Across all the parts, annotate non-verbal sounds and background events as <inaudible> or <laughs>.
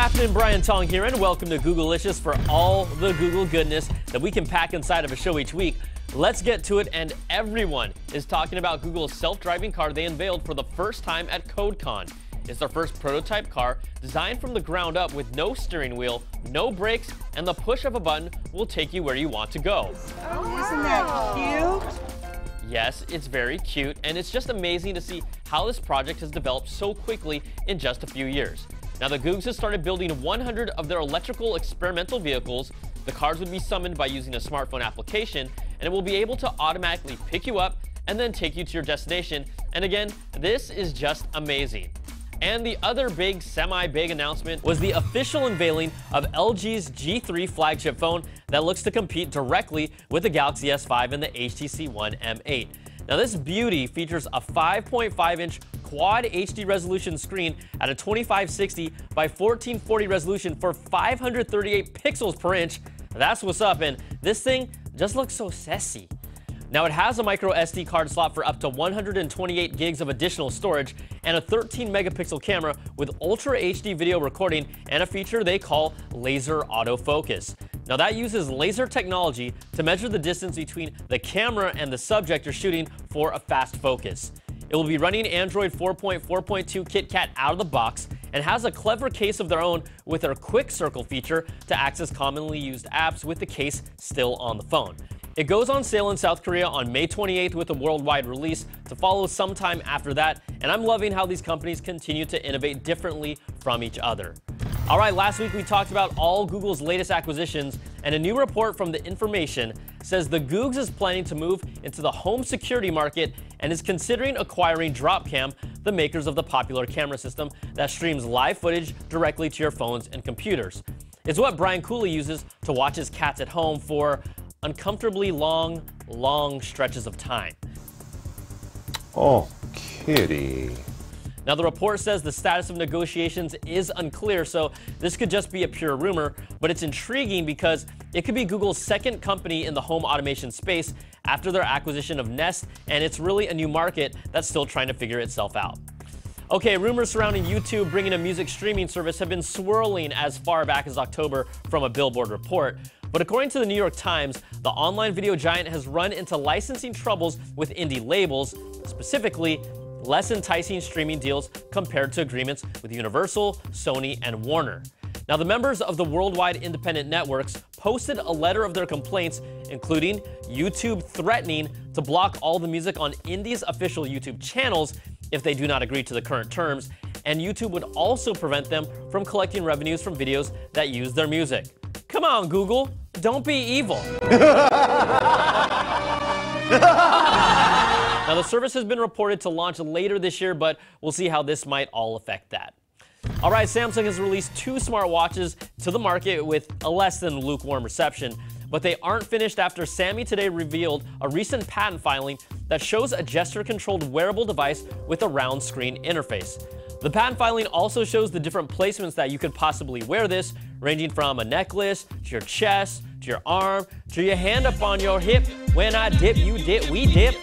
afternoon, Brian Tong here, and welcome to Googlicious for all the Google goodness that we can pack inside of a show each week. Let's get to it, and everyone is talking about Google's self-driving car they unveiled for the first time at CodeCon. It's their first prototype car designed from the ground up with no steering wheel, no brakes, and the push of a button will take you where you want to go. Oh, isn't that cute? Yes, it's very cute, and it's just amazing to see how this project has developed so quickly in just a few years. Now, the Googs has started building 100 of their electrical experimental vehicles. The cars would be summoned by using a smartphone application, and it will be able to automatically pick you up and then take you to your destination. And again, this is just amazing. And the other big, semi-big announcement was the official unveiling of LG's G3 flagship phone that looks to compete directly with the Galaxy S5 and the HTC One M8. Now this beauty features a 5.5-inch quad HD resolution screen at a 2560 by 1440 resolution for 538 pixels per inch. That's what's up, and this thing just looks so sassy. Now it has a micro SD card slot for up to 128 gigs of additional storage and a 13 megapixel camera with ultra HD video recording and a feature they call laser autofocus. Now that uses laser technology to measure the distance between the camera and the subject you're shooting for a fast focus. It will be running Android 4.4.2 KitKat out of the box and has a clever case of their own with their quick circle feature to access commonly used apps with the case still on the phone. It goes on sale in South Korea on May 28th with a worldwide release to follow sometime after that, and I'm loving how these companies continue to innovate differently from each other. All right, last week we talked about all Google's latest acquisitions, and a new report from The Information says the Googs is planning to move into the home security market and is considering acquiring Dropcam, the makers of the popular camera system that streams live footage directly to your phones and computers. It's what Brian Cooley uses to watch his cats at home for uncomfortably long, long stretches of time. Oh, kitty. Now, the report says the status of negotiations is unclear, so this could just be a pure rumor, but it's intriguing because it could be Google's second company in the home automation space after their acquisition of Nest, and it's really a new market that's still trying to figure itself out. Okay, rumors surrounding YouTube bringing a music streaming service have been swirling as far back as October from a Billboard report. But according to the New York Times, the online video giant has run into licensing troubles with indie labels, specifically less enticing streaming deals compared to agreements with Universal, Sony, and Warner. Now, the members of the worldwide independent networks posted a letter of their complaints, including YouTube threatening to block all the music on Indie's official YouTube channels if they do not agree to the current terms, and YouTube would also prevent them from collecting revenues from videos that use their music. Come on, Google, don't be evil. <laughs> now, the service has been reported to launch later this year, but we'll see how this might all affect that. All right, Samsung has released two smartwatches to the market with a less than lukewarm reception, but they aren't finished after Sammy today revealed a recent patent filing that shows a gesture-controlled wearable device with a round screen interface. The patent filing also shows the different placements that you could possibly wear this, ranging from a necklace, to your chest, to your arm, to your hand up on your hip. When I dip, you dip, we dip.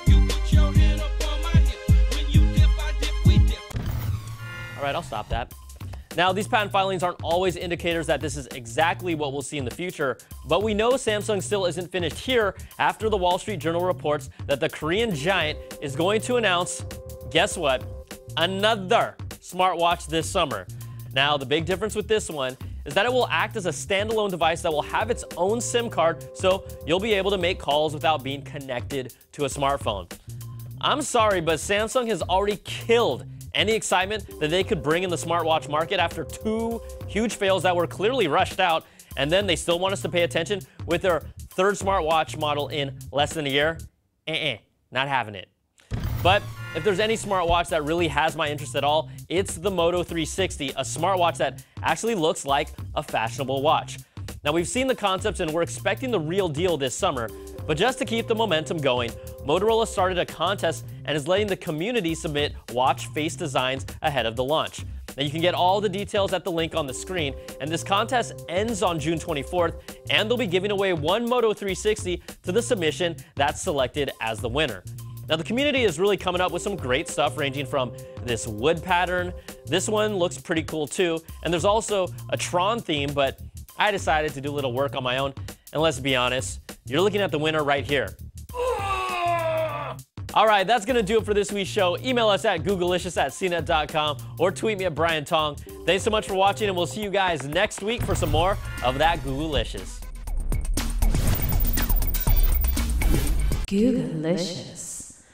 Right, I'll stop that. Now, these patent filings aren't always indicators that this is exactly what we'll see in the future, but we know Samsung still isn't finished here after the Wall Street Journal reports that the Korean giant is going to announce, guess what, another smartwatch this summer. Now, the big difference with this one is that it will act as a standalone device that will have its own SIM card, so you'll be able to make calls without being connected to a smartphone. I'm sorry, but Samsung has already killed any excitement that they could bring in the smartwatch market after two huge fails that were clearly rushed out, and then they still want us to pay attention with their third smartwatch model in less than a year? Eh-eh, not having it. But if there's any smartwatch that really has my interest at all, it's the Moto 360, a smartwatch that actually looks like a fashionable watch. Now we've seen the concepts and we're expecting the real deal this summer, but just to keep the momentum going, Motorola started a contest and is letting the community submit watch face designs ahead of the launch. Now you can get all the details at the link on the screen, and this contest ends on June 24th, and they'll be giving away one Moto 360 to the submission that's selected as the winner. Now the community is really coming up with some great stuff ranging from this wood pattern. This one looks pretty cool too. And there's also a Tron theme, but I decided to do a little work on my own. And let's be honest, you're looking at the winner right here. All right, that's going to do it for this week's show. Email us at googlicious at cnet.com or tweet me at Brian Tong. Thanks so much for watching, and we'll see you guys next week for some more of that Googlicious. Googlicious.